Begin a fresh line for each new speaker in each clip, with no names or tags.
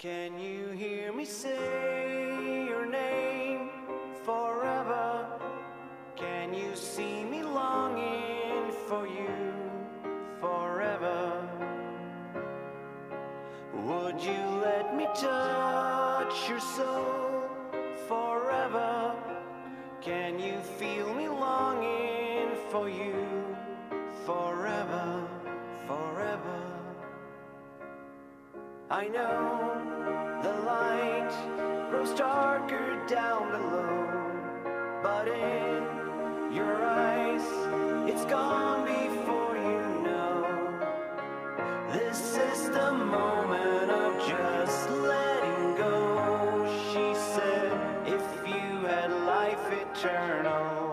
Can you hear me say your name forever? Can you see me longing for you forever? Would you let me touch your soul forever? Can you feel me longing for you forever, I know the light grows darker down below, but in your eyes, it's gone before you know. This is the moment of just letting go. She said, if you had life eternal,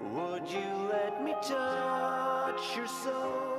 Would you let me touch your soul?